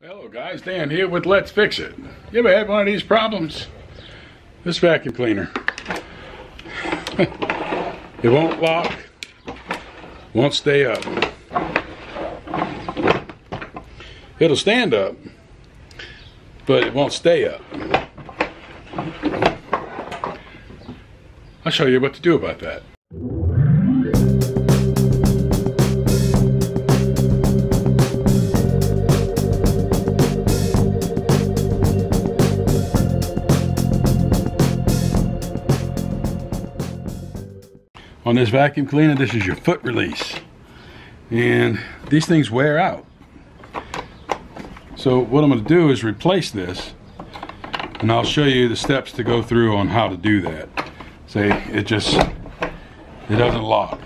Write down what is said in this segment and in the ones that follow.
Hello guys, Dan here with Let's Fix It. You ever had one of these problems? This vacuum cleaner. it won't lock, won't stay up. It'll stand up, but it won't stay up. I'll show you what to do about that. On this vacuum cleaner this is your foot release. And these things wear out. So what I'm going to do is replace this and I'll show you the steps to go through on how to do that. Say it just it doesn't lock.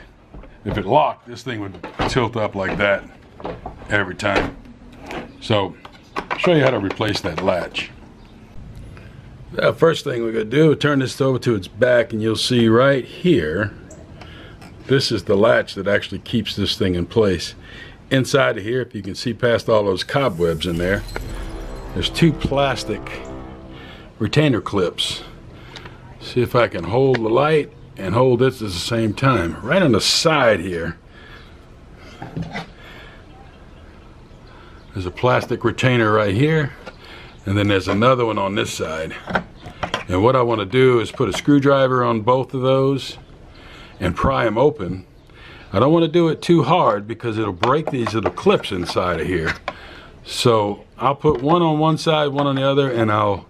If it locked this thing would tilt up like that every time. So show you how to replace that latch. The first thing we're going to do turn this over to its back and you'll see right here this is the latch that actually keeps this thing in place. Inside of here, if you can see past all those cobwebs in there, there's two plastic retainer clips. See if I can hold the light and hold this at the same time. Right on the side here, there's a plastic retainer right here, and then there's another one on this side. And what I want to do is put a screwdriver on both of those and pry them open. I don't want to do it too hard because it'll break these little clips inside of here. So I'll put one on one side, one on the other, and I'll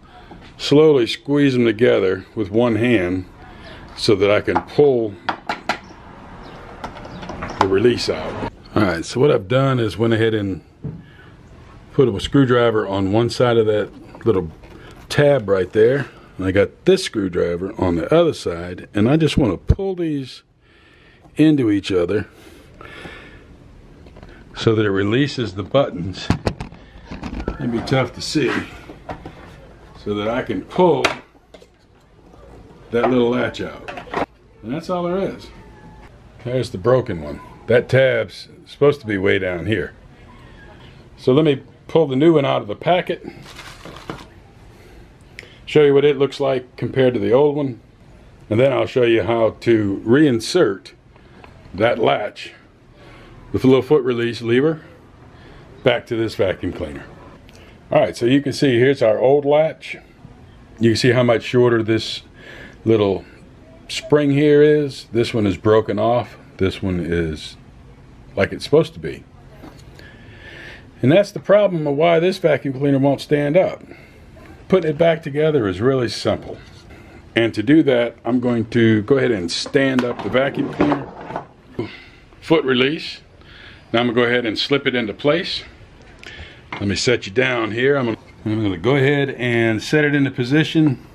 slowly squeeze them together with one hand so that I can pull the release out. All right, so what I've done is went ahead and put a screwdriver on one side of that little tab right there and I got this screwdriver on the other side and I just want to pull these into each other so that it releases the buttons. It'd be tough to see. So that I can pull that little latch out. And that's all there is. There's the broken one. That tab's supposed to be way down here. So let me pull the new one out of the packet show you what it looks like compared to the old one and then I'll show you how to reinsert that latch with a little foot release lever back to this vacuum cleaner. Alright, so you can see here's our old latch. You can see how much shorter this little spring here is. This one is broken off. This one is like it's supposed to be. And that's the problem of why this vacuum cleaner won't stand up putting it back together is really simple. And to do that, I'm going to go ahead and stand up the vacuum cleaner. Foot release. Now I'm going to go ahead and slip it into place. Let me set you down here. I'm going to go ahead and set it into position.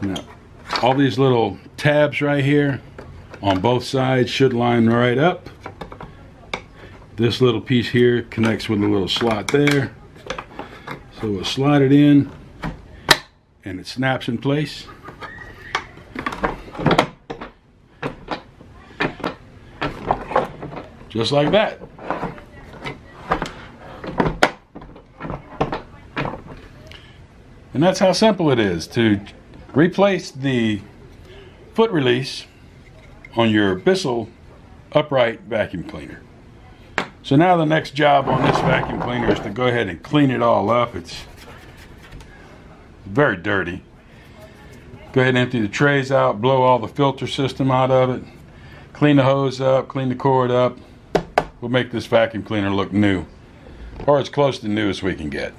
Now, all these little tabs right here on both sides should line right up. This little piece here connects with a little slot there. So we'll slide it in and it snaps in place. Just like that. And that's how simple it is to replace the foot release on your Bissell upright vacuum cleaner. So now the next job on this vacuum cleaner is to go ahead and clean it all up. It's very dirty. Go ahead and empty the trays out, blow all the filter system out of it, clean the hose up, clean the cord up. We'll make this vacuum cleaner look new, or as close to new as we can get.